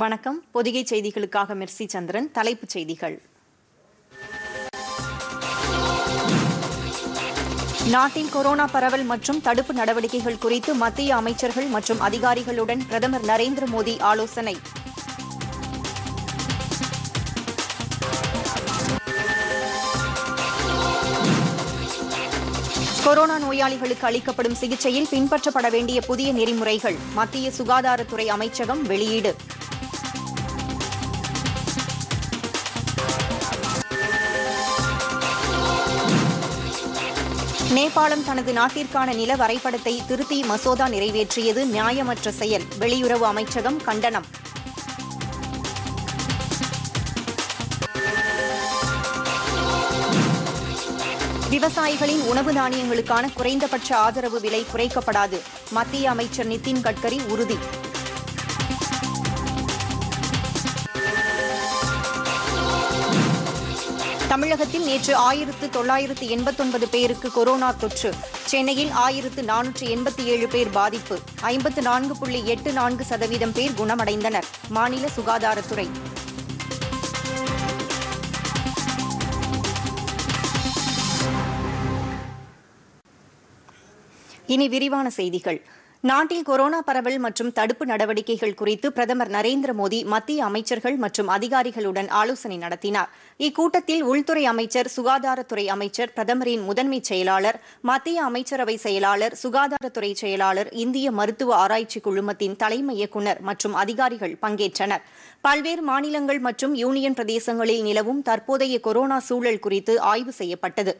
வணக்கம். பொதிகை செய்திகளுக்காக மெர்சி சந்திரன் தலைப்புச் செய்திகள். நாட்டில் கொரோனா பரவல் மற்றும் தடுப்பு நடவடிக்கைகள் குறித்து மத்திய அமைச்சர்கள் மற்றும் அதிகாரிகளுடன் பிரதமர் நரேந்திர மோடி ஆலோசனை. கொரோனா நோயாளிகளுக்கு அளிக்கப்படும் சிகிச்சையில் பின்பற்றப்பட வேண்டிய புதிய நெறிமுறைகள் மத்திய சுகாதாரத்துறை அமைச்சகம் வெளியீடு. நேபாளம் தனது நாட்டிற்கான நில வரைபடத்தை திருத்தி மசோதா நிறைவேற்றியது நியாயமற்ற செயல். வெளியுறவு அமைச்சகம் கண்டனம். விவசாயிகளின் உணவு தானியங்களுக்கான குறைந்தபட்ச ஆதரவு விலை குறைக்கப்படாது. மத்திய அமைச்சர் நிதின் கட்கரி உறுதி. தமிழகத்தில் நேற்று ஆயிரத்து தொள்ளாயிரத்து எண்பத்தொன்பது பேருக்கு கொரோனா தொற்று. சென்னையில் ஆயிரத்து நானூற்று எண்பத்தி ஏழு பேர் பாதிப்பு. ஐம்பத்து நான்கு புள்ளி எட்டு நான்கு சதவீதம் பேர் குணமடைந்தனர். மாநில சுகாதாரத்துறை. இனி விரிவான செய்திகள். நாட்டில் கொரோனா பரவல் மற்றும் தடுப்பு நடவடிக்கைகள் குறித்து பிரதமர் நரேந்திர மோடி மத்திய அமைச்சர்கள் மற்றும் அதிகாரிகளுடன் ஆலோசனை நடத்தினார். இக்கூட்டத்தில் உள்துறை அமைச்சர் சுகாதாரத்துறை அமைச்சர் பிரதமரின் முதன்மை செயலாளர் மத்திய அமைச்சரவை செயலாளர் சுகாதாரத்துறை செயலாளர் இந்திய மருத்துவ ஆராய்ச்சி குழுமத்தின் தலைமை இயக்குநர் மற்றும் அதிகாரிகள் பங்கேற்றனர். பல்வேறு மாநிலங்கள் மற்றும் யூனியன் பிரதேசங்களில் நிலவும் தற்போதைய கொரோனா சூழல் குறித்து ஆய்வு செய்யப்பட்டது.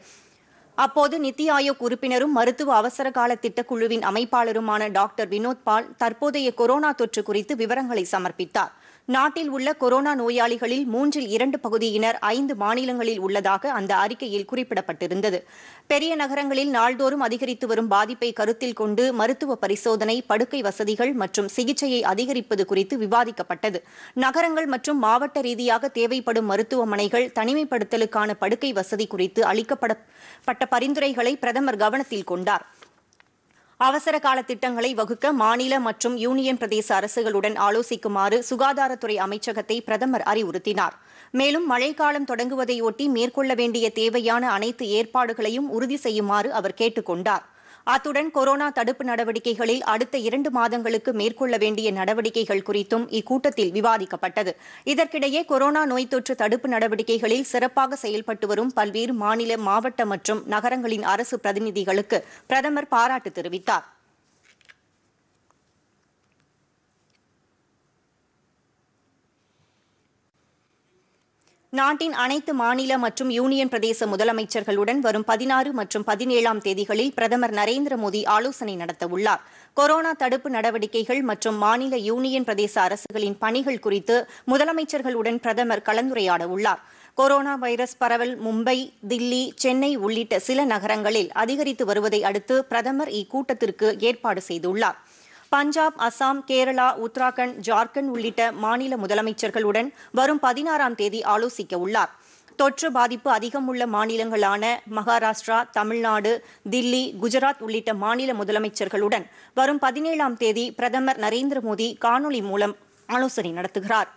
அப்போது நித்தி ஆயோக் உறுப்பினரும் மருத்துவ அவசர கால திட்டக்குழுவின் அமைப்பாளருமான டாக்டர் வினோத் பால் தற்போதைய கொரோனா தொற்று குறித்து விவரங்களை சமர்ப்பித்தார். நாட்டில் உள்ள கொரோனா நோயாளிகளில் மூன்றில் இரண்டு பகுதியினர் ஐந்து மாநிலங்களில் உள்ளதாக அந்த அறிக்கையில் குறிப்பிடப்பட்டிருந்தது. பெரிய நகரங்களில் நாள்தோறும் அதிகரித்து வரும் பாதிப்பை கருத்தில் கொண்டு மருத்துவ பரிசோதனை படுக்கை வசதிகள் மற்றும் சிகிச்சையை அதிகரிப்பது குறித்து விவாதிக்கப்பட்டது. நகரங்கள் மற்றும் மாவட்ட ரீதியாக தேவைப்படும் மருத்துவமனைகள் தனிமைப்படுத்தலுக்கான படுக்கை வசதி குறித்து அளிக்கப்பட்ட பரிந்துரைகளை பிரதமர் கவனத்தில் கொண்டார். அவசர கால திட்டங்களை வகுக்க மாநில மற்றும் யூனியன் பிரதேச அரசுகளுடன் ஆலோசிக்குமாறு சுகாதாரத்துறை அமைச்சகத்தை பிரதமர் அறிவுறுத்தினார். மேலும் மழைக்காலம் தொடங்குவதையொட்டி மேற்கொள்ள வேண்டிய தேவையான அனைத்து ஏற்பாடுகளையும் உறுதி செய்யுமாறு அவர் கேட்டுக் கொண்டார் அத்துடன் கொரோனா தடுப்பு நடவடிக்கைகளில் அடுத்த இரண்டு மாதங்களுக்கு மேற்கொள்ள வேண்டிய நடவடிக்கைகள் குறித்தும் இக்கூட்டத்தில் விவாதிக்கப்பட்டது. இதற்கிடையே கொரோனா நோய் தொற்று தடுப்பு நடவடிக்கைகளில் சிறப்பாக செயல்பட்டு வரும் பல்வேறு மாநில மாவட்ட மற்றும் நகரங்களின் அரசு பிரதிநிதிகளுக்கு பிரதமர் பாராட்டு தெரிவித்தார். நாட்டின் அனைத்து மாநில மற்றும் யூனியன் பிரதேச முதலமைச்சர்களுடன் வரும் பதினாறு மற்றும் பதினேழாம் தேதிகளில் பிரதமர் நரேந்திர மோடி ஆலோசனை நடத்தவுள்ளார். கொரோனா தடுப்பு நடவடிக்கைகள் மற்றும் மாநில யூனியன் பிரதேச அரசுகளின் பணிகள் குறித்து முதலமைச்சர்களுடன் பிரதமர் கலந்துரையாட உள்ளார் கொரோனா வைரஸ் பரவல் மும்பை தில்லி சென்னை உள்ளிட்ட சில நகரங்களில் அதிகரித்து வருவதை அடுத்து பிரதமர் இக்கூட்டத்திற்கு ஏற்பாடு செய்துள்ளார். பஞ்சாப் அசாம் கேரளா உத்தராகண்ட் ஜார்க்கண்ட் உள்ளிட்ட மாநில முதலமைச்சர்களுடன் வரும் பதினாறாம் தேதி ஆலோசிக்க உள்ளார். தொற்று பாதிப்பு அதிகம் உள்ள மாநிலங்களான மகாராஷ்டிரா தமிழ்நாடு தில்லி குஜராத் உள்ளிட்ட மாநில முதலமைச்சர்களுடன் வரும் பதினேழாம் தேதி பிரதமர் நரேந்திர மோடி காணொலி மூலம் ஆலோசனை நடத்துகிறார்.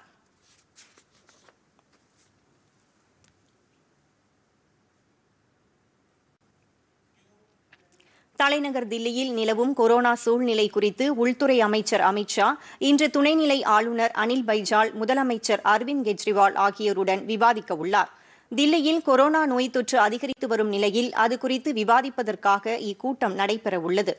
தலைநகர் தில்லியில் நிலவும் கொரோனா சூழ்நிலை குறித்து உள்துறை அமைச்சர் அமித் ஷா இன்று துணைநிலை ஆளுநர் அனில் பைஜால் முதலமைச்சர் அரவிந்த் கெஜ்ரிவால் ஆகியோருடன் விவாதிக்க உள்ளார். தில்லியில் கொரோனா நோய் தொற்று அதிகரித்து வரும் நிலையில் அது குறித்து விவாதிப்பதற்காக இக்கூட்டம் நடைபெறவுள்ளது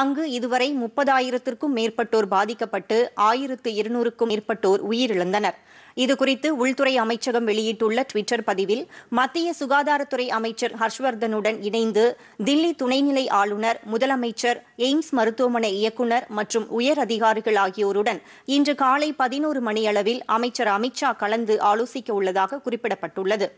அங்கு இதுவரை முப்பதாயிரத்திற்கும் மேற்பட்டோர் பாதிக்கப்பட்டு ஆயிரத்து இருநூறுக்கும் மேற்பட்டோர் உயிரிழந்தனர். இதுகுறித்து உள்துறை அமைச்சகம் வெளியிட்டுள்ள டுவிட்டர் பதிவில் மத்திய சுகாதாரத்துறை அமைச்சர் ஹர்ஷ்வர்தனுடன் இணைந்து தில்லி துணைநிலை ஆளுநர் முதலமைச்சர் எய்ம்ஸ் மருத்துவமனை இயக்குநர் மற்றும் உயர் அதிகாரிகள் ஆகியோருடன் இன்று காலை பதினோரு மணியளவில் அமைச்சர் அமித்ஷா கலந்து ஆலோசிக்க உள்ளதாக குறிப்பிடப்பட்டுள்ளது.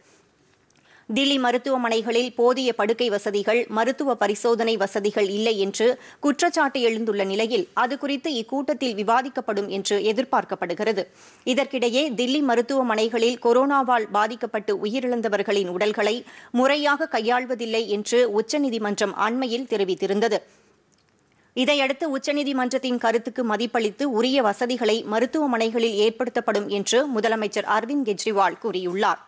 தில்லி மருத்துவமனைகளில் போதிய படுக்கை வசதிகள் மருத்துவ பரிசோதனை வசதிகள் இல்லை என்று குற்றச்சாட்டு எழுந்துள்ள நிலையில் அது குறித்து இக்கூட்டத்தில் விவாதிக்கப்படும் என்று எதிர்பார்க்கப்படுகிறது. இதற்கிடையே தில்லி மருத்துவமனைகளில் கொரோனாவால் பாதிக்கப்பட்டு உயிரிழந்தவர்களின் உடல்களை முறையாக கையாள்வதில்லை என்று உச்சநீதிமன்றம் அண்மையில் தெரிவித்திருந்தது. இதையடுத்து உச்சநீதிமன்றத்தின் கருத்துக்கு மதிப்பளித்து உரிய வசதிகளை மருத்துவமனைகளில் ஏற்படுத்தப்படும் என்று முதலமைச்சர் அரவிந்த் கெஜ்ரிவால் கூறியுள்ளார்.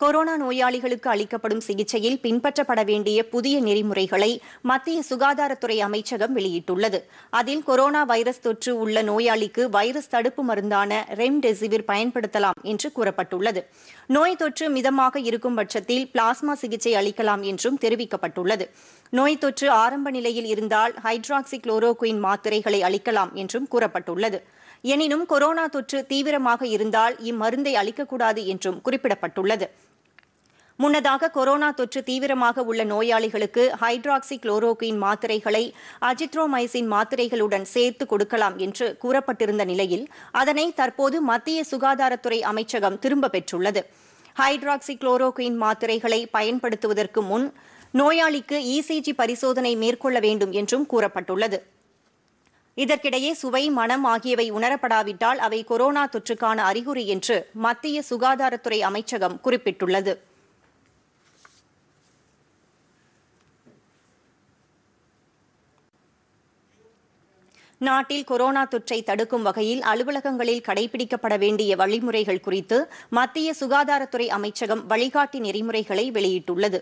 கொரோனா நோயாளிகளுக்கு அளிக்கப்படும் சிகிச்சையில் பின்பற்றப்பட வேண்டிய புதிய நெறிமுறைகளை மத்திய சுகாதாரத்துறை அமைச்சகம் வெளியிட்டுள்ளது. அதில் கொரோனா வைரஸ் தொற்று உள்ள நோயாளிக்கு வைரஸ் தடுப்பு மருந்தான ரெம்டெசிவிர் பயன்படுத்தலாம் என்று கூறப்பட்டுள்ளது. நோய் தொற்று மிதமாக இருக்கும் பட்சத்தில் பிளாஸ்மா சிகிச்சை அளிக்கலாம் என்றும் தெரிவிக்கப்பட்டுள்ளது. நோய் தொற்று ஆரம்ப நிலையில் இருந்தால் ஹைட்ராக்சி குளோரோகுயின் மாத்திரைகளை அளிக்கலாம் என்றும் கூறப்பட்டுள்ளது. எனினும் கொரோனா தொற்று தீவிரமாக இருந்தால் இம்மருந்தை அளிக்கக்கூடாது என்றும் குறிப்பிடப்பட்டுள்ளது. முன்னதாக கொரோனா தொற்று தீவிரமாக உள்ள நோயாளிகளுக்கு ஹைட்ராக்சி குளோரோகுயின் மாத்திரைகளை அஜித்ரோமைசின் மாத்திரைகளுடன் சேர்த்து கொடுக்கலாம் என்று கூறப்பட்டிருந்த நிலையில் அதனை தற்போது மத்திய சுகாதாரத்துறை அமைச்சகம் திரும்ப பெற்றுள்ளது. ஹைட்ராக்சி குளோரோகுயின் மாத்திரைகளை பயன்படுத்துவதற்கு முன் நோயாளிக்கு இசிஜி பரிசோதனை மேற்கொள்ள வேண்டும் என்றும் கூறப்பட்டுள்ளது. இதற்கிடையே சுவை மனம் ஆகியவை உணரப்படாவிட்டால் அவை கொரோனா தொற்றுக்கான அறிகுறி என்று மத்திய சுகாதாரத்துறை அமைச்சகம் குறிப்பிட்டுள்ளது. நாட்டில் கொரோனா தொற்றை தடுக்கும் வகையில் அலுவலகங்களில் கடைபிடிக்கப்பட வேண்டிய வழிமுறைகள் குறித்து மத்திய சுகாதாரத்துறை அமைச்சகம் வழிகாட்டி நெறிமுறைகளை வெளியிட்டுள்ளது.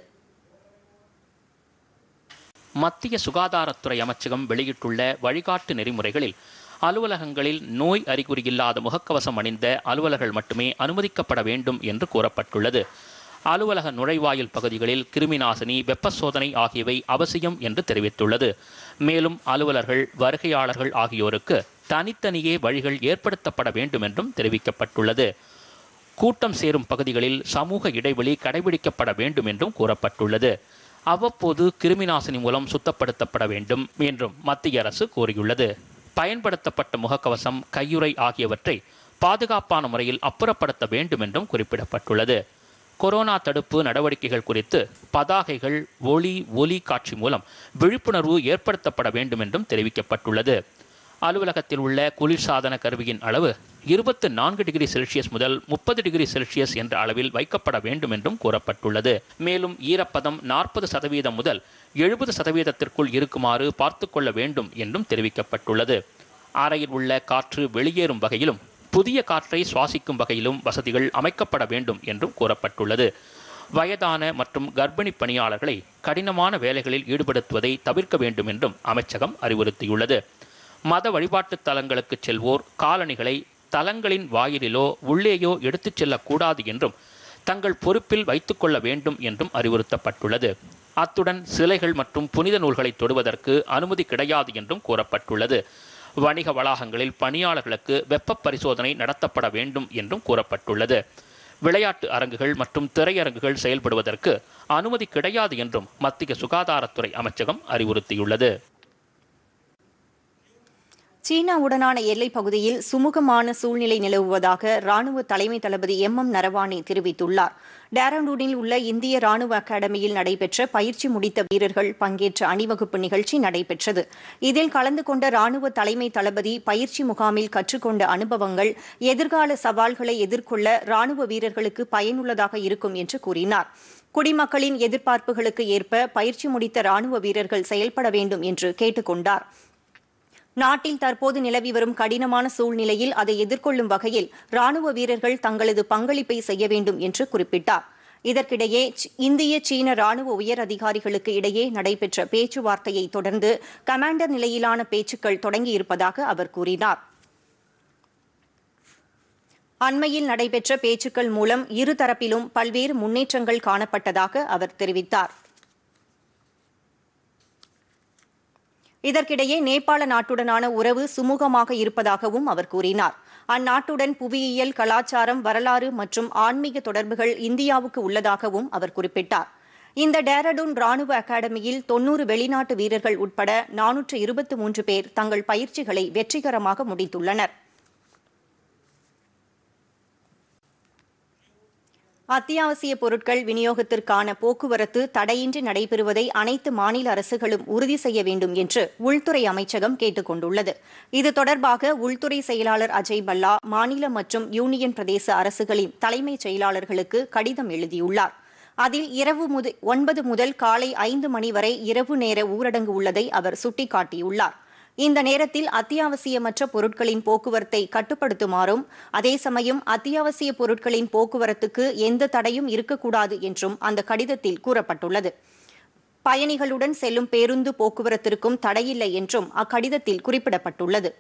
மத்திய சுகாதாரத்துறை அமைச்சகம் வெளியிட்டுள்ள வழிகாட்டு நெறிமுறைகளில் அலுவலகங்களில் நோய் அறிகுறி இல்லாத முகக்கவசம் அணிந்த அலுவலர்கள் மட்டுமே அனுமதிக்கப்பட வேண்டும் என்று கூறப்பட்டுள்ளது. அலுவலக நுழைவாயில் பகுதிகளில் கிருமிநாசினி வெப்ப சோதனை ஆகியவை அவசியம் என்று தெரிவித்துள்ளது. மேலும் அலுவலர்கள் வருகையாளர்கள் ஆகியோருக்கு தனித்தனியே வழிகள் ஏற்படுத்தப்பட வேண்டும் என்றும் தெரிவிக்கப்பட்டுள்ளது. கூட்டம் சேரும் பகுதிகளில் சமூக இடைவெளி கடைபிடிக்கப்பட வேண்டும் என்றும் கூறப்பட்டுள்ளது. அவ்வப்போது கிருமிநாசினி மூலம் சுத்தப்படுத்தப்பட வேண்டும் என்றும் மத்திய அரசு கூறியுள்ளது. பயன்படுத்தப்பட்ட முகக்கவசம் கையுறை ஆகியவற்றை பாதுகாப்பான முறையில் அப்புறப்படுத்த வேண்டும் என்றும் குறிப்பிடப்பட்டுள்ளது. கொரோனா தடுப்பு நடவடிக்கைகள் குறித்து பதாகைகள் ஒளி ஒலி காட்சி மூலம் விழிப்புணர்வு ஏற்படுத்தப்பட வேண்டும் என்றும் தெரிவிக்கப்பட்டுள்ளது. அலுவலகத்தில் உள்ள குளிர்சாதன கருவியின் அளவு இருபத்து நான்கு டிகிரி செல்சியஸ் முதல் முப்பது டிகிரி செல்சியஸ் என்ற அளவில் வைக்கப்பட வேண்டும் என்றும் கூறப்பட்டுள்ளது. மேலும் ஈரப்பதம் நாற்பது சதவீதம் முதல் எழுபது சதவீதத்திற்குள் இருக்குமாறு பார்த்து கொள்ள வேண்டும் என்றும் தெரிவிக்கப்பட்டுள்ளது. அறையில் உள்ள காற்று வெளியேறும் வகையிலும் புதிய காற்றை சுவாசிக்கும் வகையிலும் வசதிகள் அமைக்கப்பட வேண்டும் என்றும் கூறப்பட்டுள்ளது. வயதான மற்றும் கர்ப்பிணி பணியாளர்களை கடினமான வேலைகளில் ஈடுபடுத்துவதை தவிர்க்க வேண்டும் என்றும் அமைச்சகம் அறிவுறுத்தியுள்ளது. மத வழிபாட்டு தலங்களுக்கு செல்வோர் காலணிகளை தலங்களின் வாயிலிலோ உள்ளேயோ எடுத்துச் செல்லக்கூடாது என்றும் தங்கள் பொறுப்பில் வைத்துக்கொள்ள வேண்டும் என்றும் அறிவுறுத்தப்பட்டுள்ளது. அத்துடன் சிலைகள் மற்றும் புனித நூல்களை தொடுவதற்கு அனுமதி கிடையாது என்றும் கூறப்பட்டுள்ளது. வணிக வளாகங்களில் பணியாளர்களுக்கு வெப்ப பரிசோதனை நடத்தப்பட வேண்டும் என்றும் கூறப்பட்டுள்ளது. விளையாட்டு அரங்குகள் மற்றும் திரையரங்குகள் செயல்படுவதற்கு அனுமதி கிடையாது என்றும் மத்திய சுகாதாரத்துறை அமைச்சகம் அறிவுறுத்தியுள்ளது. சீனாவுடனான எல்லைப் பகுதியில் சுமூகமான சூழ்நிலை நிலவுவதாக ராணுவ தலைமை தளபதி எம் எம் நரவானே தெரிவித்துள்ளார். டேராடூனில் உள்ள இந்திய ராணுவ அகாடமியில் நடைபெற்ற பயிற்சி முடித்த வீரர்கள் பங்கேற்ற அணிவகுப்பு நிகழ்ச்சி நடைபெற்றது. இதில் கலந்து கொண்ட ராணுவ தலைமை தளபதி பயிற்சி முகாமில் கற்றுக்கொண்ட அனுபவங்கள் எதிர்கால சவால்களை எதிர்கொள்ள ராணுவ வீரர்களுக்கு பயனுள்ளதாக இருக்கும் என்று கூறினார். குடிமக்களின் எதிர்பார்ப்புகளுக்கு ஏற்ப பயிற்சி முடித்த ராணுவ வீரர்கள் செயல்பட வேண்டும் என்று கேட்டுக் கொண்டார் நாட்டில் தற்போது நிலவி வரும் கடினமான சூழ்நிலையில் அதை எதிர்கொள்ளும் வகையில் ராணுவ வீரர்கள் தங்களது பங்களிப்பை செய்ய வேண்டும் என்று குறிப்பிட்டார். இதற்கிடையே இந்திய சீன ராணுவ உயர் அதிகாரிகளுக்கு இடையே நடைபெற்ற பேச்சுவார்த்தையை தொடர்ந்து கமாண்டர் நிலையிலான பேச்சுக்கள் தொடங்கியிருப்பதாக அவர் கூறினார். அண்மையில் நடைபெற்ற பேச்சுக்கள் மூலம் இருதரப்பிலும் பல்வேறு முன்னேற்றங்கள் காணப்பட்டதாக அவர் தெரிவித்தார். இதற்கிடையே நேபாள நாட்டுடனான உறவு சுமூகமாக இருப்பதாகவும் அவர் கூறினார். அந்நாட்டுடன் புவியியல் கலாச்சாரம் வரலாறு மற்றும் ஆன்மீக தொடர்புகள் இந்தியாவுக்கு உள்ளதாகவும் அவர் குறிப்பிட்டார். இந்த டேரடூன் ராணுவ அகாடமியில் தொன்னூறு வெளிநாட்டு வீரர்கள் உட்பட நானூற்று இருபத்தி மூன்று பேர் தங்கள் பயிற்சிகளை வெற்றிகரமாக முடித்துள்ளனர். அத்தியாவசிய பொருட்கள் விநியோகத்திற்கான போக்குவரத்து தடையின்றி நடைபெறுவதை அனைத்து மாநில அரசுகளும் உறுதி செய்ய வேண்டும் என்று உள்துறை அமைச்சகம் கேட்டுக் கொண்டுள்ளது இது தொடர்பாக உள்துறை செயலாளர் அஜய் பல்லா மாநில மற்றும் யூனியன் பிரதேச அரசுகளின் தலைமைச் செயலாளர்களுக்கு கடிதம் எழுதியுள்ளார். அதில் இரவு ஒன்பது முதல் காலை ஐந்து மணி வரை இரவு நேர ஊரடங்கு உள்ளதை அவர் சுட்டிக்காட்டியுள்ளார். இந்த நேரத்தில் அத்தியாவசியமற்ற பொருட்களின் போக்குவரத்தை கட்டுப்படுத்துமாறும் அதே சமயம் அத்தியாவசிய பொருட்களின் போக்குவரத்துக்கு எந்த தடையும் இருக்கக்கூடாது என்றும் அந்த கடிதத்தில் கூறப்பட்டுள்ளது. பயணிகளுடன் செல்லும் பேருந்து போக்குவரத்திற்கும் தடையில்லை என்றும் அக்கடிதத்தில் குறிப்பிடப்பட்டுள்ளது.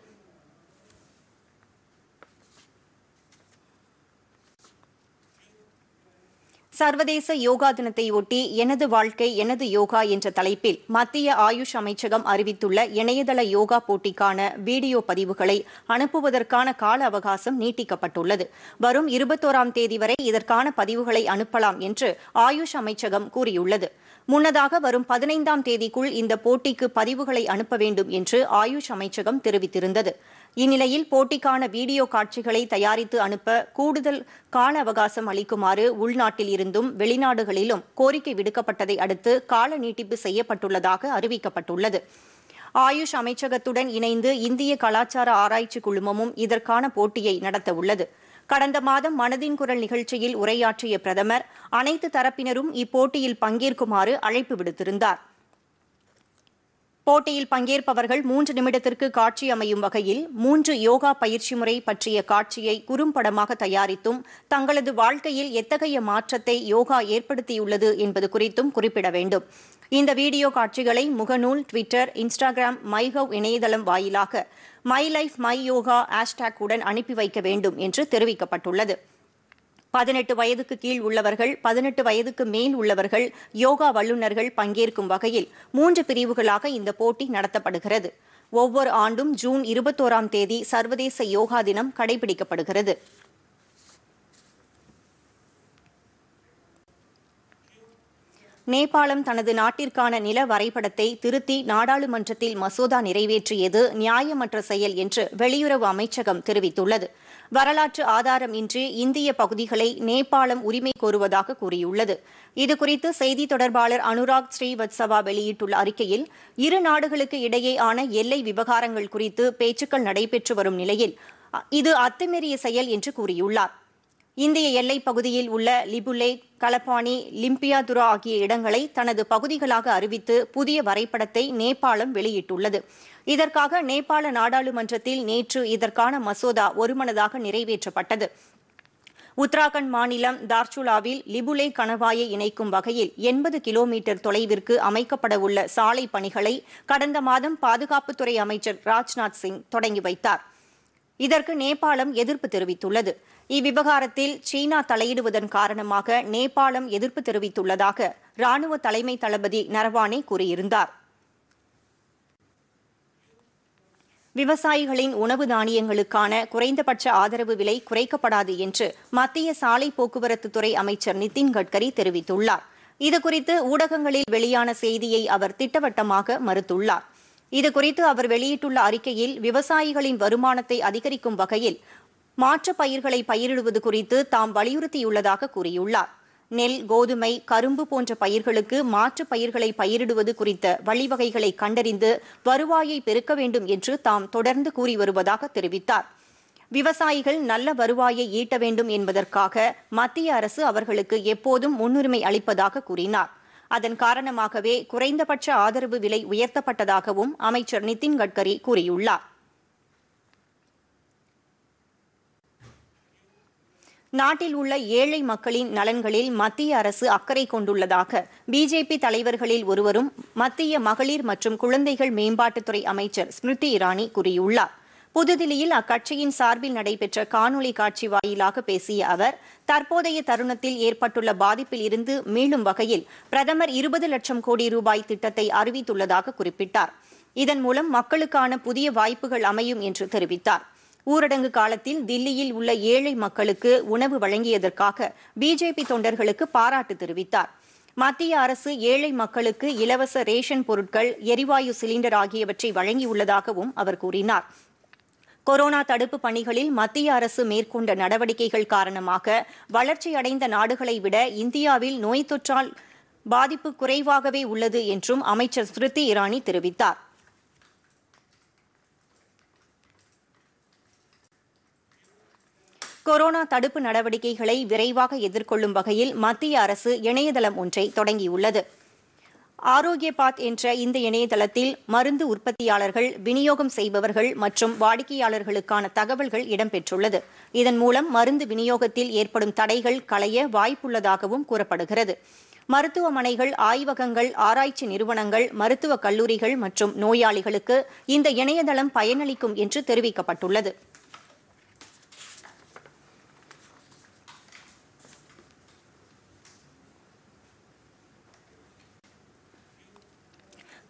சர்வதேச யோகா தினத்தையொட்டி எனது வாழ்க்கை எனது யோகா என்ற தலைப்பில் மத்திய ஆயுஷ் அமைச்சகம் அறிவித்துள்ள இணையதள யோகா போட்டிக்கான வீடியோ பதிவுகளை அனுப்புவதற்கான கால அவகாசம் நீட்டிக்கப்பட்டுள்ளது. வரும் இருபத்தோராம் தேதி வரை இதற்கான பதிவுகளை அனுப்பலாம் என்று ஆயுஷ் அமைச்சகம் கூறியுள்ளது. முன்னதாக வரும் பதினைந்தாம் தேதிக்குள் இந்த போட்டிக்கு பதிவுகளை அனுப்ப வேண்டும் என்று ஆயுஷ் அமைச்சகம் தெரிவித்திருந்தது. இந்நிலையில் போட்டிக்கான வீடியோ காட்சிகளை தயாரித்து அனுப்ப கூடுதல் கால அவகாசம் அளிக்குமாறு உள்நாட்டில் இருந்தும் வெளிநாடுகளிலும் கோரிக்கை விடுக்கப்பட்டதை அடுத்து கால நீட்டிப்பு செய்யப்பட்டுள்ளதாக அறிவிக்கப்பட்டுள்ளது. ஆயுஷ் அமைச்சகத்துடன் இணைந்து இந்திய கலாச்சார ஆராய்ச்சி குழுமமும் இதற்கான போட்டியை நடத்தவுள்ளது. கடந்த மாதம் மனதின் குரல் நிகழ்ச்சியில் உரையாற்றிய பிரதமர் அனைத்து தரப்பினரும் இப்போட்டியில் பங்கேற்குமாறு அழைப்பு விடுத்திருந்தார். போட்டியில் பங்கேற்பவர்கள் மூன்று நிமிடத்திற்கு காட்சி அமையும் வகையில் மூன்று யோகா பயிற்சி முறை பற்றிய காட்சியை குறும்படமாக தயாரித்தும் தங்களது வாழ்க்கையில் எத்தகைய மாற்றத்தை யோகா ஏற்படுத்தியுள்ளது என்பது குறித்தும் குறிப்பிட வேண்டும். இந்த வீடியோ காட்சிகளை முகநூல் ட்விட்டர் இன்ஸ்டாகிராம் மைகவ் இணையதளம் வாயிலாக my life my yoga hashtag உடன் அனுப்பி வைக்க வேண்டும் என்று தெரிவிக்கப்பட்டுள்ளது. பதினெட்டு வயதுக்கு கீழ் உள்ளவர்கள் பதினெட்டு வயதுக்கு மேல் உள்ளவர்கள் யோகா வல்லுநர்கள் பங்கேற்கும் வகையில் மூன்று பிரிவுகளாக இந்த போட்டி நடத்தப்படுகிறது. ஒவ்வொரு ஆண்டும் ஜூன் இருபத்தோராம் தேதி சர்வதேச யோகா தினம் கடைபிடிக்கப்படுகிறது. நேபாளம் தனது நாட்டிற்கான நில வரைபடத்தை திருத்தி நாடாளுமன்றத்தில் மசோதா நிறைவேற்றியது நியாயமற்ற செயல் என்று வெளியுறவு அமைச்சகம் தெரிவித்துள்ளது. வரலாற்று ஆதாரம் இன்றி இந்திய பகுதிகளை நேபாளம் உரிமை கோருவதாக கூறியுள்ளது. இதுகுறித்து செய்தி தொடர்பாளர் அனுராக் ஸ்ரீவத்சவா வெளியிட்டுள்ள அறிக்கையில் இரு நாடுகளுக்கு இடையேயான எல்லை விவகாரங்கள் குறித்து பேச்சுக்கள் நடைபெற்று வரும் நிலையில் இது அத்துமீறிய செயல் என்று கூறியுள்ளார். இந்திய எல்லைப் பகுதியில் உள்ள லிபுலே கலப்பானி லிம்பியாதுரா ஆகிய இடங்களை தனது பகுதிகளாக அறிவித்து புதிய வரைபடத்தை நேபாளம் வெளியிட்டுள்ளது. இதற்காக நேபாள நாடாளுமன்றத்தில் நேற்று இதற்கான மசோதா ஒருமனதாக நிறைவேற்றப்பட்டது. உத்தராகண்ட் மாநிலம் தார்ச்சுலாவில் லிபுலே கணவாயை இணைக்கும் வகையில் எண்பது கிலோமீட்டர் தொலைவிற்கு அமைக்கப்படவுள்ள சாலை பணிகளை கடந்த மாதம் பாதுகாப்புத்துறை அமைச்சர் ராஜ்நாத் சிங் தொடங்கி வைத்தார். இதற்கு நேபாளம் எதிர்ப்பு தெரிவித்துள்ளது. இவ்விவகாரத்தில் சீனா தலையிடுவதன் காரணமாக நேபாளம் எதிர்ப்பு தெரிவித்துள்ளதாக ராணுவ தலைமை தளபதி நரவானே கூறியிருந்தார். விவசாயிகளின் உணவு தானியங்களுக்கான குறைந்தபட்ச ஆதரவு விலை குறைக்கப்படாது என்று மத்திய சாலை போக்குவரத்து துறை அமைச்சர் நிதின் கட்கரி தெரிவித்துள்ளார். இதுகுறித்து ஊடகங்களில் வெளியான செய்தியை அவர் திட்டவட்டமாக மறுத்துள்ளார். இதுகுறித்து அவர் வெளியிட்டுள்ள அறிக்கையில் விவசாயிகளின் வருமானத்தை அதிகரிக்கும் வகையில் மாற்றுப் பயிர்களை பயிரிடுவது குறித்து தாம் வலியுறுத்தியுள்ளதாக கூறியுள்ளார். நெல் கோதுமை கரும்பு போன்ற பயிர்களுக்கு மாற்றுப் பயிர்களை பயிரிடுவது குறித்த வழிவகைகளை கண்டறிந்து வருவாயை பெருக்க வேண்டும் என்று தாம் தொடர்ந்து கூறி வருவதாக தெரிவித்தார். விவசாயிகள் நல்ல வருவாயை ஈட்ட வேண்டும் என்பதற்காக மத்திய அரசு அவர்களுக்கு எப்போதும் முன்னுரிமை அளிப்பதாக கூறினார். அதன் காரணமாகவே குறைந்தபட்ச ஆதரவு விலை உயர்த்தப்பட்டதாகவும் அமைச்சர் நிதின் கட்கரி கூறியுள்ளார். நாட்டில் உள்ள ஏழை மக்களின் நலன்களில் மத்திய அரசு அக்கறை கொண்டுள்ளதாக பிஜேபி தலைவர்களில் ஒருவரும் மத்திய மகளிர் மற்றும் குழந்தைகள் மேம்பாட்டுத்துறை அமைச்சர் ஸ்மிருதி இரானி கூறியுள்ளார். புதுதில்லியில் அக்கட்சியின் சார்பில் நடைபெற்ற காணொலி காட்சி வாயிலாக பேசிய அவர் தற்போதைய தருணத்தில் ஏற்பட்டுள்ள பாதிப்பில் இருந்து மீளும் வகையில் பிரதமர் இருபது லட்சம் கோடி ரூபாய் திட்டத்தை அறிவித்துள்ளதாக குறிப்பிட்டார். இதன் மூலம் மக்களுக்கான புதிய வாய்ப்புகள் அமையும் என்று தெரிவித்தார். ஊரடங்கு காலத்தில் தில்லியில் உள்ள ஏழை மக்களுக்கு உணவு வழங்கியதற்காக பிஜேபி தொண்டர்களுக்கு பாராட்டு தெரிவித்தார். மத்திய அரசு ஏழை மக்களுக்கு இலவச ரேஷன் பொருட்கள் எரிவாயு சிலிண்டர் ஆகியவற்றை வழங்கியுள்ளதாகவும் அவர் கூறினார். கொரோனா தடுப்பு பணிகளில் மத்திய அரசு மேற்கொண்ட நடவடிக்கைகள் காரணமாக வளர்ச்சியடைந்த நாடுகளை விட இந்தியாவில் நோய் தொற்றால் பாதிப்பு குறைவாகவே உள்ளது என்றும் அமைச்சர் ஸ்மிருதி இரானி தெரிவித்தார். கொரோனா தடுப்பு நடவடிக்கைகளை விரைவாக எதிர்கொள்ளும் வகையில் மத்திய அரசு இணையதளம் ஒன்றை தொடங்கியுள்ளது. ஆரோக்கிய பாத் என்ற இந்த இணையதளத்தில் மருந்து உற்பத்தியாளர்கள் விநியோகம் செய்பவர்கள் மற்றும் வாடிக்கையாளர்களுக்கான தகவல்கள் இடம்பெற்றுள்ளது. இதன் மூலம் மருந்து விநியோகத்தில் ஏற்படும் தடைகள் களைய வாய்ப்புள்ளதாகவும் கூறப்படுகிறது. மருத்துவமனைகள் ஆய்வகங்கள் ஆராய்ச்சி நிறுவனங்கள் மருத்துவக் கல்லூரிகள் மற்றும் நோயாளிகளுக்கு இந்த இணையதளம் பயனளிக்கும் என்று தெரிவிக்கப்பட்டுள்ளது.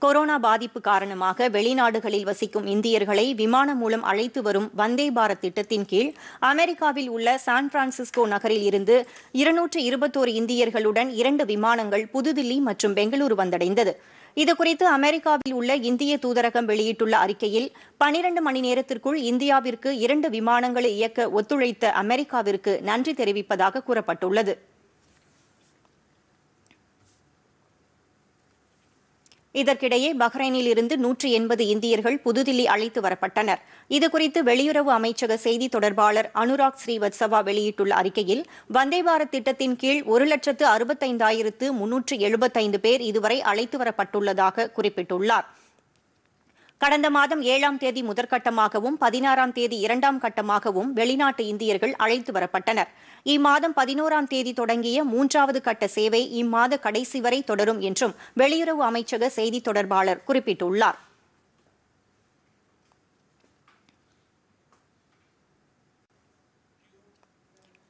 கொரோனா பாதிப்பு காரணமாக வெளிநாடுகளில் வசிக்கும் இந்தியர்களை விமானம் மூலம் அழைத்து வரும் வந்தே பாரத் திட்டத்தின் கீழ் அமெரிக்காவில் உள்ள சான் பிரான்சிஸ்கோ நகரில் இருந்து இருநூற்று இருபத்தோரு இந்தியர்களுடன் இரண்டு விமானங்கள் புதுதில்லி மற்றும் பெங்களூரு வந்தடைந்தது. இதுகுறித்து அமெரிக்காவில் உள்ள இந்திய தூதரகம் வெளியிட்டுள்ள அறிக்கையில் பனிரண்டு மணி நேரத்திற்குள் இந்தியாவிற்கு இரண்டு விமானங்களை இயக்க ஒத்துழைத்த அமெரிக்காவிற்கு நன்றி தெரிவிப்பதாக கூறப்பட்டுள்ளது. இதற்கிடையே பஹ்ரைனில் இருந்து நூற்றி எண்பது இந்தியர்கள் புதுதில்லி அழைத்து வரப்பட்டனர். இதுகுறித்து வெளியுறவு அமைச்சக செய்தி தொடர்பாளர் அனுராக் ஸ்ரீவத்சவா வெளியிட்டுள்ள அறிக்கையில் வந்தே பாரத் திட்டத்தின் கீழ் ஒரு லட்சத்து அறுபத்தைந்தாயிரத்து முன்னூற்று எழுபத்தைந்து பேர் இதுவரை அழைத்து வரப்பட்டுள்ளதாக குறிப்பிட்டுள்ளார். கடந்த மாதம் ஏழாம் தேதி முதற்கட்டமாகவும் பதினாறாம் தேதி இரண்டாம் கட்டமாகவும் வெளிநாட்டு இந்தியர்கள் அழைத்து வரப்பட்டனர். இம்மாதம் பதினோராம் தேதி தொடங்கிய மூன்றாவது கட்ட சேவை இம்மாத கடைசி வரை தொடரும் என்றும் வெளியுறவு அமைச்சக செய்தி தொடர்பாளர் குறிப்பிட்டுள்ளார்.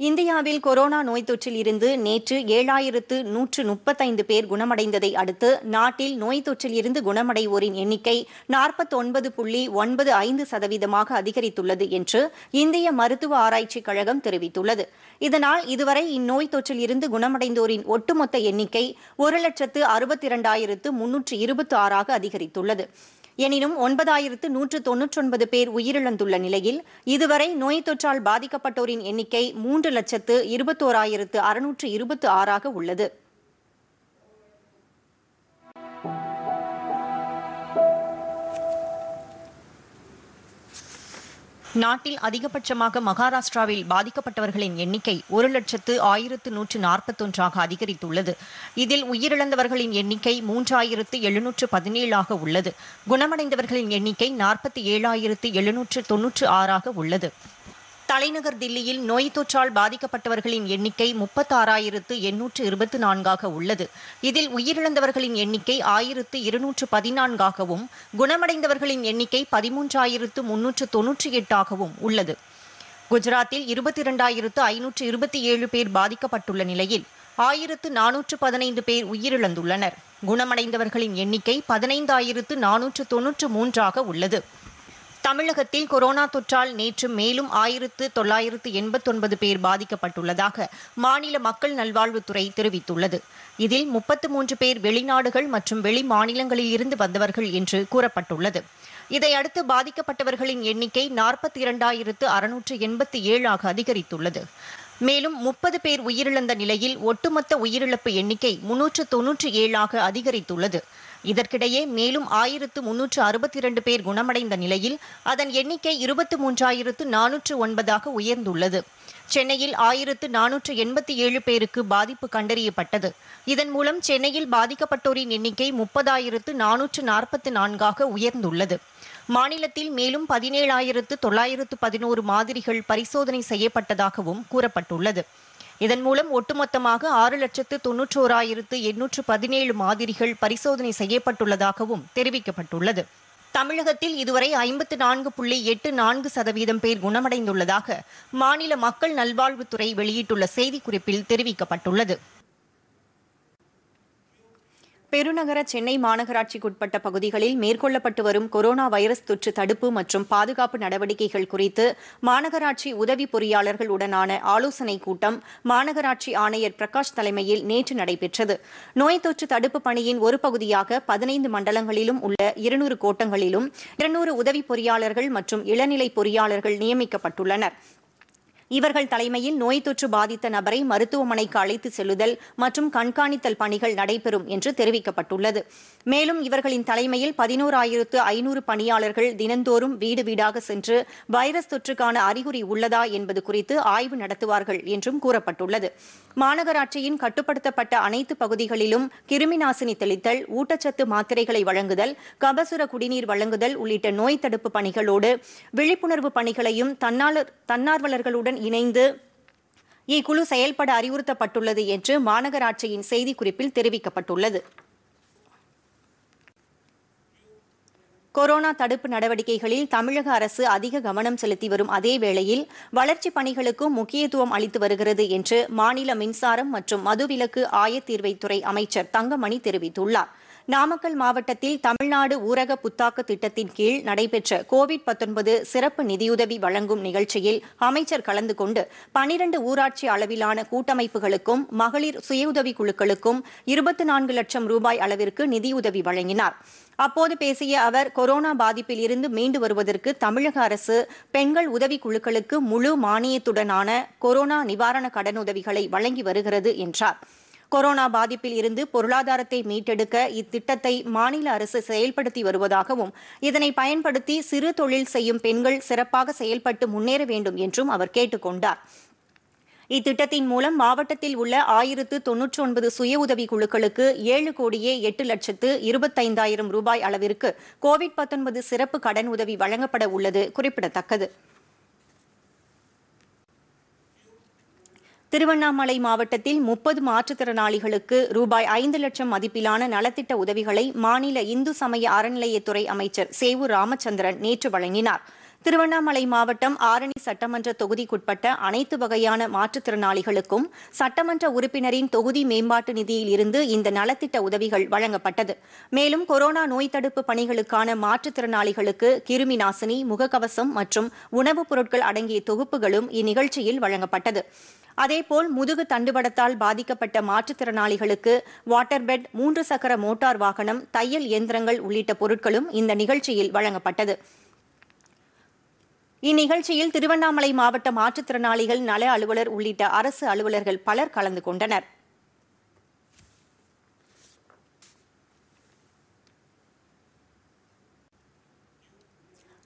இந்தியாவில் கொரோனா நோய் தொற்றில் இருந்து நேற்று ஏழாயிரத்து நூற்று முப்பத்தைந்து பேர் குணமடைந்ததை அடுத்து நாட்டில் நோய் தொற்றில் இருந்து குணமடைவோரின் எண்ணிக்கை நாற்பத்தொன்பது புள்ளி ஒன்பது ஐந்து சதவீதமாக அதிகரித்துள்ளது என்று இந்திய மருத்துவ ஆராய்ச்சிக் கழகம் தெரிவித்துள்ளது. இதனால் இதுவரை இந்நோய் தொற்றில் இருந்து குணமடைந்தோரின் ஒட்டுமொத்த எண்ணிக்கை ஒரு லட்சத்து அறுபத்தி இரண்டாயிரத்து முன்னூற்று இருபத்தி ஆறாக அதிகரித்துள்ளது. எனினும் ஒன்பதாயிரத்து நூற்று தொன்னூற்றொன்பது பேர் உயிரிழந்துள்ள நிலையில் இதுவரை நோய் தொற்றால் பாதிக்கப்பட்டோரின் எண்ணிக்கை மூன்று லட்சத்து இருபத்தோராயிரத்து அறுநூற்று இருபத்து ஆறாக உள்ளது. நாட்டில் அதிகபட்சமாக மகாராஷ்டிராவில் பாதிக்கப்பட்டவர்களின் எண்ணிக்கை ஒரு லட்சத்து ஆயிரத்து நூற்று நாற்பத்தொன்றாக அதிகரித்துள்ளது. இதில் உயிரிழந்தவர்களின் எண்ணிக்கை மூன்றாயிரத்து எழுநூற்று பதினேழாக உள்ளது. குணமடைந்தவர்களின் எண்ணிக்கை நாற்பத்தி ஏழாயிரத்து எழுநூற்று தொன்னூற்று ஆறாக உள்ளது. தலைநகர் தில்லியில் நோய் தொற்றால் பாதிக்கப்பட்டவர்களின் எண்ணிக்கை முப்பத்தாறாயிரத்து எண்ணூற்று இருபத்தி நான்காக உள்ளது. இதில் உயிரிழந்தவர்களின் எண்ணிக்கை ஆயிரத்து இருநூற்று பதினான்காகவும் குணமடைந்தவர்களின் எண்ணிக்கை பதிமூன்றாயிரத்து முன்னூற்று தொன்னூற்றி எட்டாகவும் உள்ளது. குஜராத்தில் இருபத்தி இரண்டாயிரத்து ஐநூற்று இருபத்தி ஏழு பேர் பாதிக்கப்பட்டுள்ள நிலையில் ஆயிரத்து நானூற்று பதினைந்து பேர் உயிரிழந்துள்ளனர். குணமடைந்தவர்களின் எண்ணிக்கை பதினைந்தாயிரத்து நானூற்று தொன்னூற்று மூன்றாக உள்ளது. தமிழகத்தில் கொரோனா தொற்றால் நேற்று மேலும் ஆயிரத்து தொள்ளாயிரத்து எண்பத்தொன்பது பேர் பாதிக்கப்பட்டுள்ளதாக மாநில மக்கள் நல்வாழ்வுத்துறை தெரிவித்துள்ளது. இதில் முப்பத்து மூன்று பேர் வெளிநாடுகள் மற்றும் வெளி மாநிலங்களில் இருந்து வந்தவர்கள் என்று கூறப்பட்டுள்ளது. இதையடுத்து பாதிக்கப்பட்டவர்களின் எண்ணிக்கை நாற்பத்தி இரண்டாயிரத்து அறுநூற்று எண்பத்தி ஏழாக அதிகரித்துள்ளது. மேலும் முப்பது பேர் உயிரிழந்த நிலையில் ஒட்டுமொத்த உயிரிழப்பு எண்ணிக்கை முன்னூற்று தொன்னூற்றி ஏழாக அதிகரித்துள்ளது. இதற்கிடையே மேலும் ஆயிரத்து முன்னூற்று அறுபத்தி இரண்டு பேர் குணமடைந்த நிலையில் அதன் எண்ணிக்கை இருபத்தி மூன்றாயிரத்து நானூற்று ஒன்பதாக உயர்ந்துள்ளது. சென்னையில் ஆயிரத்து நானூற்று எண்பத்தி ஏழு பேருக்கு பாதிப்பு கண்டறியப்பட்டது. இதன் மூலம் சென்னையில் பாதிக்கப்பட்டோரின் எண்ணிக்கை முப்பதாயிரத்து நானூற்று நாற்பத்தி நான்காக உயர்ந்துள்ளது. மாநிலத்தில் மேலும் பதினேழாயிரத்து தொள்ளாயிரத்து பதினோரு மாதிரிகள் பரிசோதனை செய்யப்பட்டதாகவும் கூறப்பட்டுள்ளது. இதன் மூலம் ஒட்டுமொத்தமாக ஆறு லட்சத்து தொன்னூற்றோராயிரத்து எண்ணூற்று பதினேழு மாதிரிகள் பரிசோதனை செய்யப்பட்டுள்ளதாகவும் தெரிவிக்கப்பட்டுள்ளது. தமிழகத்தில் இதுவரை ஐம்பத்து நான்கு புள்ளி எட்டு நான்கு சதவீதம் பேர் குணமடைந்துள்ளதாக மாநில மக்கள் நல்வாழ்வுத்துறை வெளியிட்டுள்ள செய்திக்குறிப்பில் தெரிவிக்கப்பட்டுள்ளது. பெருநகர சென்னை மாநகராட்சிக்குட்பட்ட பகுதிகளில் மேற்கொள்ளப்பட்டு வரும் கொரோனா வைரஸ் தொற்று தடுப்பு மற்றும் பாதுகாப்பு நடவடிக்கைகள் குறித்து மாநகராட்சி உதவி பொறியாளர்களுடனான ஆலோசனைக் கூட்டம் மாநகராட்சி ஆணையர் பிரகாஷ் தலைமையில் நேற்று நடைபெற்றது. நோய் தொற்று தடுப்பு பணியின் ஒரு பகுதியாக பதினைந்து மண்டலங்களிலும் உள்ள இருநூறு கோட்டங்களிலும் இருநூறு உதவி பொறியாளர்கள் மற்றும் இளநிலை பொறியாளர்கள் நியமிக்கப்பட்டுள்ளனர். இவர்கள் தலைமையில் நோய் தொற்று பாதித்த நபரை மருத்துவமனைக்கு அழைத்து செல்லுதல் மற்றும் கண்காணித்தல் பணிகள் நடைபெறும் என்று தெரிவிக்கப்பட்டுள்ளது. மேலும் இவர்களின் தலைமையில் பதினோராயிரத்து ஐநூறு பணியாளர்கள் தினந்தோறும் வீடு வீடாக சென்று வைரஸ் தொற்றுக்கான அறிகுறி உள்ளதா என்பது குறித்து ஆய்வு நடத்துவார்கள் என்றும் கூறப்பட்டுள்ளது. மாநகராட்சியின் கட்டுப்படுத்தப்பட்ட அனைத்து பகுதிகளிலும் கிருமி நாசினி தெளித்தல் ஊட்டச்சத்து மாத்திரைகளை வழங்குதல் கபசுர குடிநீர் வழங்குதல் உள்ளிட்ட நோய் தடுப்பு பணிகளோடு விழிப்புணர்வு பணிகளையும் தன்னாளர் தன்னார்வலர்களுடன் இணைந்து இக்குழு செயல்பட அறிவுறுத்தப்பட்டுள்ளது என்று மாநகராட்சியின் செய்திக்குறிப்பில் தெரிவிக்கப்பட்டுள்ளது. கொரோனா தடுப்பு நடவடிக்கைகளில் தமிழக அரசு அதிக கவனம் செலுத்தி வரும் அதே வேளையில் வளர்ச்சிப் பணிகளுக்கும் முக்கியத்துவம் அளித்து வருகிறது என்று மாநில மின்சாரம் மற்றும் மதுவிலக்கு ஆயத்தீர்வைத்துறை அமைச்சர் தங்கமணி தெரிவித்துள்ளார். நாமக்கல் மாவட்டத்தில் தமிழ்நாடு ஊரக புத்தாக்க திட்டத்தின் கீழ் நடைபெற்ற கோவிட் சிறப்பு நிதியுதவி வழங்கும் நிகழ்ச்சியில் அமைச்சர் கலந்து கொண்டு பனிரண்டு ஊராட்சி அளவிலான கூட்டமைப்புகளுக்கும் மகளிர் சுயஉதவிக் குழுக்களுக்கும் இருபத்தி நான்கு லட்சம் ரூபாய் அளவிற்கு நிதியுதவி வழங்கினார். அப்போது பேசிய அவர் கொரோனா பாதிப்பில் இருந்து மீண்டு வருவதற்கு தமிழக அரசு பெண்கள் உதவிக் குழுக்களுக்கு முழு மானியத்துடனான கொரோனா நிவாரண கடனுதவிகளை வழங்கி வருகிறது என்றார். கொரோனா பாதிப்பில் இருந்து பொருளாதாரத்தை மீட்டெடுக்க இத்திட்டத்தை மாநில அரசு செயல்படுத்தி வருவதாகவும் இதனை பயன்படுத்தி சிறு தொழில் செய்யும் பெண்கள் சிறப்பாக செயல்பட்டு முன்னேற வேண்டும் என்றும் அவர் கேட்டுக் கொண்டார் இத்திட்டத்தின் மூலம் மாவட்டத்தில் உள்ள ஆயிரத்து தொன்னூற்றி ஒன்பது சுய உதவி குழுக்களுக்கு ஏழு கோடியே எட்டு லட்சத்து இருபத்தைந்தாயிரம் ரூபாய் அளவிற்கு கோவிட் சிறப்பு கடன் உதவி வழங்கப்பட உள்ளது குறிப்பிடத்தக்கது. திருவண்ணாமலை மாவட்டத்தில் முப்பது மாற்றுத்திறனாளிகளுக்கு ரூபாய் ஐந்து லட்சம் மதிப்பிலான நலத்திட்ட உதவிகளை மாநில இந்து சமய அறநிலையத்துறை அமைச்சர் சேவூர் ராமச்சந்திரன் நேற்று வழங்கினார். திருவண்ணாமலை மாவட்டம் ஆரணி சட்டமன்ற தொகுதிக்குட்பட்ட அனைத்து வகையான மாற்றுத்திறனாளிகளுக்கும் சட்டமன்ற உறுப்பினரின் தொகுதி மேம்பாட்டு நிதியில் இருந்து இந்த நலத்திட்ட உதவிகள் வழங்கப்பட்டது. மேலும் கொரோனா நோய் தடுப்பு பணிகளுக்கான மாற்றுத்திறனாளிகளுக்கு கிருமி நாசினி முகக்கவசம் மற்றும் உணவுப் பொருட்கள் அடங்கிய தொகுப்புகளும் இந்நிகழ்ச்சியில் வழங்கப்பட்டது. அதேபோல் முதுகு தண்டுவடத்தால் பாதிக்கப்பட்ட மாற்றுத்திறனாளிகளுக்கு வாட்டர் பெட் மூன்று சக்கர மோட்டார் வாகனம் தையல் இயந்திரங்கள் உள்ளிட்ட பொருட்களும் இந்த நிகழ்ச்சியில் வழங்கப்பட்டது. இந்நிகழ்ச்சியில் திருவண்ணாமலை மாவட்ட மாற்றுத்திறனாளிகள் நல அலுவலர் உள்ளிட்ட அரசு அலுவலர்கள் பலர் கலந்து கொண்டனர்.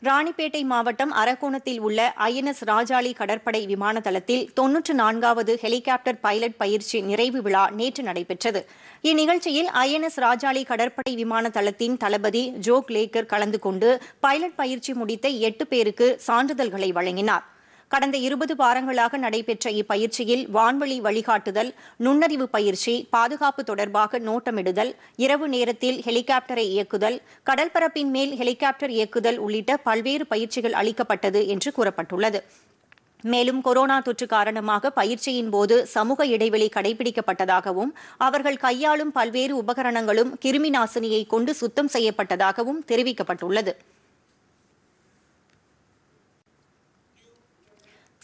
ராணிப்பேட்டை மாவட்டம் அரக்கோணத்தில் உள்ள ஐஎன்எஸ் ராஜாளி கடற்படை விமான தளத்தில் தொன்னூற்று நான்காவது ஹெலிகாப்டர் பைலட் பயிற்சி நிறைவு விழா நேற்று நடைபெற்றது. இந்நிகழ்ச்சியில் ஐஎன்எஸ் ராஜாளி கடற்படை விமான தளத்தின் தளபதி ஜோக் லேக்கர் கலந்து கொண்டு பைலட் பயிற்சி முடித்த எட்டு பேருக்கு சான்றிதழ்களை வழங்கினார். கடந்த இருபது வாரங்களாக நடைபெற்ற இப்பயிற்சியில் வான்வழி வழிகாட்டுதல் நுண்ணறிவு பயிற்சி பாதுகாப்பு தொடர்பாக நோட்டமிடுதல் இரவு நேரத்தில் ஹெலிகாப்டரை இயக்குதல் கடல்பரப்பின் மேல் ஹெலிகாப்டர் இயக்குதல் உள்ளிட்ட பல்வேறு பயிற்சிகள் அளிக்கப்பட்டது என்று கூறப்பட்டுள்ளது. மேலும் கொரோனா தொற்று காரணமாக பயிற்சியின் போது சமூக இடைவெளி கடைபிடிக்கப்பட்டதாகவும் அவர்கள் கையாளும் பல்வேறு உபகரணங்களும் கிருமி நாசினியை கொண்டு சுத்தம் செய்யப்பட்டதாகவும் தெரிவிக்கப்பட்டுள்ளது.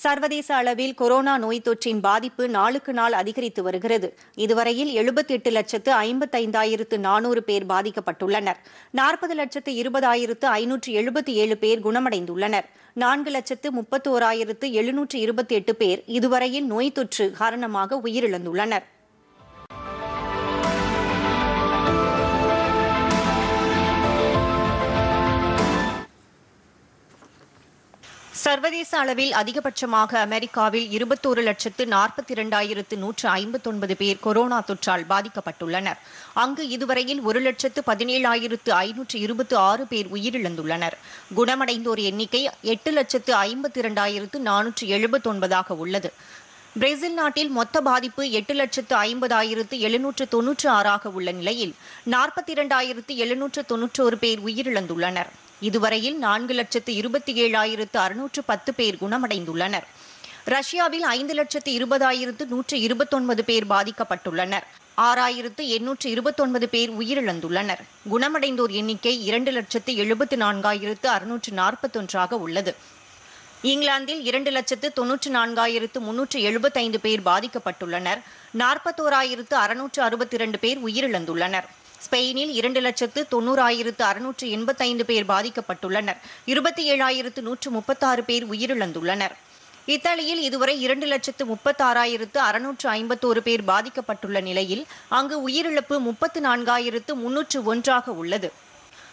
சர்வதேச அளவில் கொரோனா நோய் தொற்றின் பாதிப்பு நாளுக்கு நாள் அதிகரித்து வருகிறது. இதுவரையில் எழுபத்தி எட்டு லட்சத்து ஐம்பத்தைந்தாயிரத்து நானூறு பேர் பாதிக்கப்பட்டுள்ளனர். நாற்பது லட்சத்து இருபதாயிரத்து ஐநூற்று எழுபத்தி ஏழு பேர் குணமடைந்துள்ளனர். நான்கு லட்சத்து முப்பத்தோராயிரத்து எழுநூற்று இருபத்தி எட்டு பேர் இதுவரையில் நோய் தொற்று காரணமாக உயிரிழந்துள்ளனர். சர்வதேச அளவில் அதிகபட்சமாக அமெரிக்காவில் இருபத்தோரு லட்சத்து நாற்பத்தி இரண்டாயிரத்து நூற்று ஐம்பத்தொன்பது பேர் கொரோனா தொற்றால் பாதிக்கப்பட்டுள்ளனர். அங்கு இதுவரையில் ஒரு லட்சத்து பதினேழாயிரத்து ஐநூற்று இருபத்தி ஆறு பேர் உயிரிழந்துள்ளனர். குணமடைந்தோர் எண்ணிக்கை எட்டு லட்சத்து ஐம்பத்தி இரண்டாயிரத்து நானூற்று எழுபத்தொன்பதாக உள்ளது. பிரேசில் நாட்டில் மொத்த பாதிப்பு எட்டு லட்சத்து ஐம்பதாயிரத்து எழுநூற்று தொன்னூற்று ஆறாக உள்ள நிலையில் நாற்பத்தி இரண்டாயிரத்து எழுநூற்று தொன்னூற்றோரு பேர் உயிரிழந்துள்ளனர். இதுவரையில் நான்கு லட்சத்து இருபத்தி ஏழாயிரத்து அறுநூற்று பத்து பேர் குணமடைந்துள்ளனர். ரஷ்யாவில் ஐந்து லட்சத்து இருபதாயிரத்து நூற்று இருபத்தொன்பது பேர் பாதிக்கப்பட்டுள்ளனர். ஆறாயிரத்து எண்ணூற்று இருபத்தொன்பது பேர் உயிரிழந்துள்ளனர். குணமடைந்தோர் எண்ணிக்கை இரண்டு லட்சத்து எழுபத்து நான்காயிரத்து அறுநூற்று நாற்பத்தொன்றாக உள்ளது. இங்கிலாந்தில் இரண்டு லட்சத்து தொன்னூற்று நான்காயிரத்து முன்னூற்று எழுபத்தைந்து பேர் பாதிக்கப்பட்டுள்ளனர். நாற்பத்தோராயிரத்து அறுநூற்று அறுபத்தி இரண்டு பேர் உயிரிழந்துள்ளனர். ஸ்பெயினில் இரண்டு லட்சத்து தொண்ணூறாயிரத்து அறுநூற்று எண்பத்தைந்து பேர் பாதிக்கப்பட்டுள்ளனர். இருபத்தி ஏழாயிரத்து நூற்று முப்பத்தாறு பேர் உயிரிழந்துள்ளனர். இத்தாலியில் இதுவரை இரண்டு லட்சத்து முப்பத்தாறாயிரத்து அறுநூற்று ஐம்பத்தோரு பேர் பாதிக்கப்பட்டுள்ள நிலையில் அங்கு உயிரிழப்பு முப்பத்து நான்காயிரத்து முன்னூற்று ஒன்றாக உள்ளது.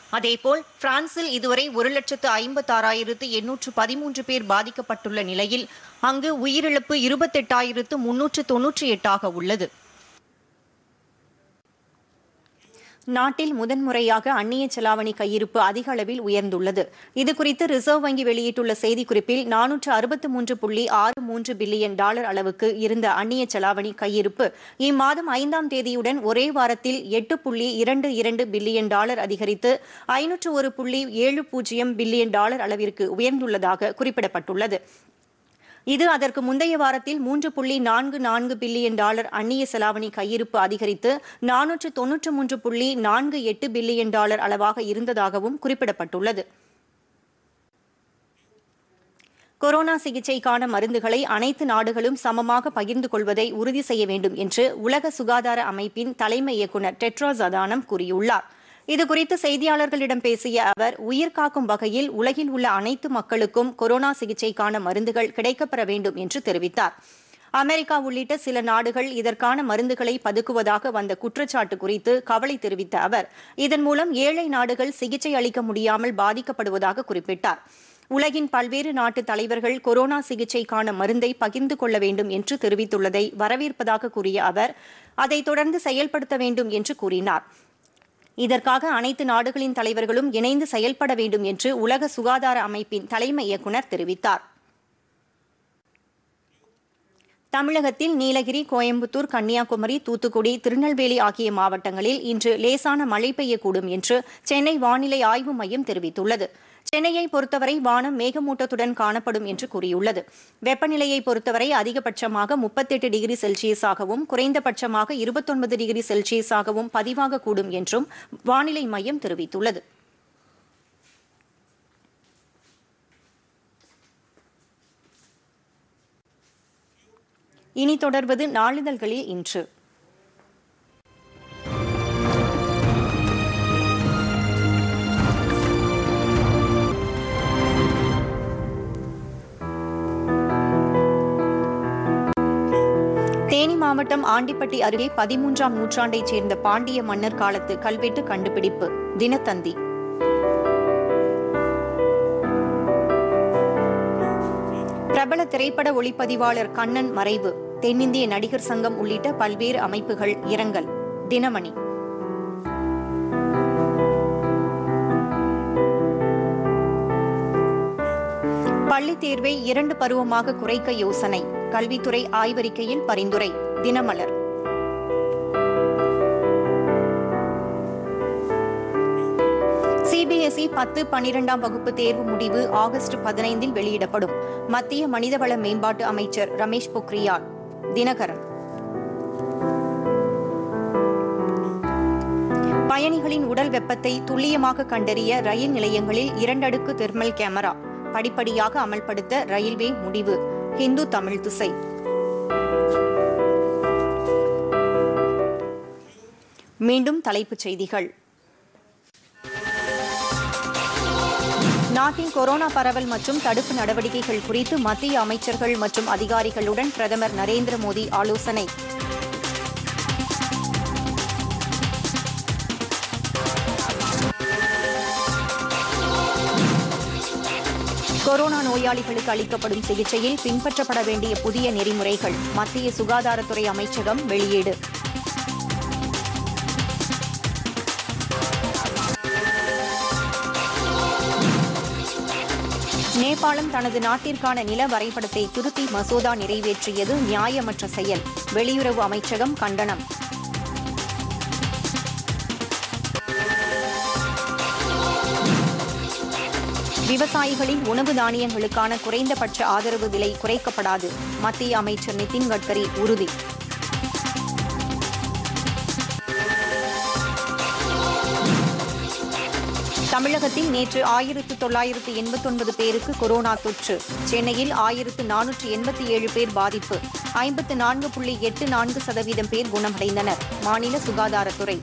அதேபோல் பிரான்சில் இதுவரை ஒரு லட்சத்து ஐம்பத்தாறாயிரத்து எண்ணூற்று பதிமூன்று பேர் பாதிக்கப்பட்டுள்ள நிலையில் அங்கு உயிரிழப்பு இருபத்தெட்டாயிரத்து முன்னூற்று தொன்னூற்றி எட்டாக உள்ளது. நாட்டில் முதன்முறையாக அந்நிய செலாவணி கையிருப்பு அதிக அளவில் உயர்ந்துள்ளது. இதுகுறித்து ரிசர்வ் வங்கி வெளியிட்டுள்ள செய்திக்குறிப்பில் நானூற்று அறுபத்து மூன்று புள்ளி ஆறு மூன்று பில்லியன் டாலர் அளவுக்கு இருந்த அந்நிய செலாவணி கையிருப்பு இம்மாதம் ஐந்தாம் தேதியுடன் ஒரே வாரத்தில் எட்டு புள்ளி இரண்டு இரண்டு பில்லியன் டாலர் அதிகரித்து ஐநூற்று ஒரு புள்ளி ஏழு பூஜ்ஜியம் பில்லியன் டாலர் அளவிற்கு உயர்ந்துள்ளதாக குறிப்பிடப்பட்டுள்ளது. இது அதற்கு முந்தைய வாரத்தில் மூன்று புள்ளி நான்கு நான்கு பில்லியன் டாலர் அந்நிய செலாவணி கையிருப்பு அதிகரித்து நானூற்று தொன்னூற்று மூன்று புள்ளி நான்கு எட்டு பில்லியன் டாலர் அளவாக இருந்ததாகவும் குறிப்பிடப்பட்டுள்ளது. கொரோனா சிகிச்சைக்கான மருந்துகளை அனைத்து நாடுகளும் சமமாக பகிர்ந்து கொள்வதை உறுதி செய்ய வேண்டும் என்று உலக சுகாதார அமைப்பின் தலைமை இயக்குநர் டெட்ராஸ் அதானம் கூறியுள்ளார். இதுகுறித்து செய்தியாளர்களிடம் பேசிய அவர் உயிர் காக்கும் வகையில் உலகில் உள்ள அனைத்து மக்களுக்கும் கொரோனா சிகிச்சைக்கான மருந்துகள் கிடைக்கப்பெற வேண்டும் என்று தெரிவித்தார். அமெரிக்கா உள்ளிட்ட சில நாடுகள் இதற்கான மருந்துகளை பதுக்குவதாக வந்த குற்றச்சாட்டு குறித்து கவலை தெரிவித்த அவர் இதன் மூலம் ஏழை நாடுகள் சிகிச்சை அளிக்க முடியாமல் பாதிக்கப்படுவதாக குறிப்பிட்டார். உலகின் பல்வேறு நாட்டு தலைவர்கள் கொரோனா சிகிச்சைக்கான மருந்தை பகிர்ந்து கொள்ள வேண்டும் என்று தெரிவித்துள்ளதை வரவேற்பதாக கூறிய அவர் அதை தொடர்ந்து செயல்படுத்த வேண்டும் என்று கூறினார். இதற்காக அனைத்து நாடுகளின் தலைவர்களும் இணைந்து செயல்பட வேண்டும் என்று உலக சுகாதார அமைப்பின் தலைமை இயக்குநர் தெரிவித்தார். தமிழகத்தில் நீலகிரி கோயம்புத்தூர் கன்னியாகுமரி தூத்துக்குடி திருநெல்வேலி ஆகிய மாவட்டங்களில் இன்று லேசான மழை பெய்யக்கூடும் என்று சென்னை வானிலை ஆய்வு மையம் தெரிவித்துள்ளது. சென்னையை பொறுத்தவரை வானம் மேகமூட்டத்துடன் காணப்படும் என்று கூறியுள்ளது. வெப்பநிலையை பொறுத்தவரை அதிகபட்சமாக முப்பத்தெட்டு டிகிரி செல்சியஸாகவும் குறைந்தபட்சமாக இருபத்தொன்பது டிகிரி செல்சியஸாகவும் பதிவாகக்கூடும் என்றும் வானிலை மையம் தெரிவித்துள்ளது. இனி தொடர்வது நாளிதழ்களில் இன்று. தேனி மாவட்டம் ஆண்டிப்பட்டி அருகே பதிமூன்றாம் நூற்றாண்டைச் சேர்ந்த பாண்டிய மன்னர் காலத்து கல்வெட்டு கண்டுபிடிப்பு தினத்தந்தி. பிரபல திரைப்பட ஒளிப்பதிவாளர் கண்ணன் மறைவு தென்னிந்திய நடிகர் சங்கம் உள்ளிட்ட பல்வேறு அமைப்புகள் இரங்கல் தினமணி. பள்ளித் தேர்வை இரண்டு பருவமாக குறைக்க யோசனை கல்வித்துறை ஆய்வறிக்கையில் பரிந்துரை. தினமலர். சிபிஎஸ்இ பத்து பனிரெண்டாம் வகுப்பு தேர்வு முடிவு ஆகஸ்ட் பதினைந்தில் வெளியிடப்படும். மத்திய மனிதவள மேம்பாட்டு அமைச்சர் ரமேஷ் பொக்ரியால். தினகரன். பயணிகளின் உடல் வெப்பத்தை துல்லியமாக கண்டறிய ரயில் நிலையங்களில் இரண்டடுக்கு தெர்மல் கேமரா படிப்படியாக அமல்படுத்த ரயில்வே முடிவு. ஹிந்து தமிழ் திசை. மீண்டும் தலைப்புச் செய்திகள். நாட்டின் கொரோனா பரவல் மற்றும் தடுப்பு நடவடிக்கைகள் குறித்து மத்திய அமைச்சர்கள் மற்றும் அதிகாரிகளுடன் பிரதமர் நரேந்திர மோடி ஆலோசனை. கொரோனா நோயாளிகளுக்கு அளிக்கப்படும் சிகிச்சையில் பின்பற்றப்பட வேண்டிய புதிய நெறிமுறைகள் மத்திய சுகாதாரத்துறை அமைச்சகம் வெளியீடு. நேபாளம் தனது நாட்டிற்கான நில வரைபடத்தை திருத்தி மசோதா நிறைவேற்றியது நியாயமற்ற செயல். வெளியுறவு அமைச்சகம் கண்டனம். விவசாயிகளின் உணவு தானியங்களுக்கான குறைந்தபட்ச ஆதரவு விலை குறைக்கப்படாது. மத்திய அமைச்சர் நிதின் கட்கரி உறுதி. தமிழகத்தில் நேற்று ஆயிரத்து தொள்ளாயிரத்து எண்பத்தொன்பது பேருக்கு கொரோனா தொற்று. சென்னையில் ஆயிரத்து நானூற்று எண்பத்தி ஏழு பேர் பாதிப்பு. ஐம்பத்து நான்கு புள்ளி எட்டு நான்கு சதவீதம் பேர் குணமடைந்தனர். மாநில சுகாதாரத்துறை.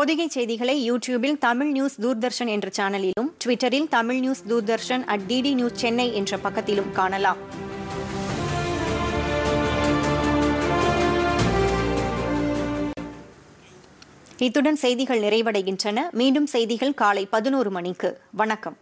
பொதிகை செய்திகளை யூடியூபில் தமிழ் நியூஸ் தூர்தர்ஷன் என்ற சேனலிலும் ட்விட்டரில் Tamil news Doordarshan at DD news Chennai என்ற பக்கத்திலும் காணலாம். இத்துடன் செய்திகள் நிறைவடைகின்றன. மீண்டும் செய்திகள் காலை பதினோரு மணிக்கு. வணக்கம்.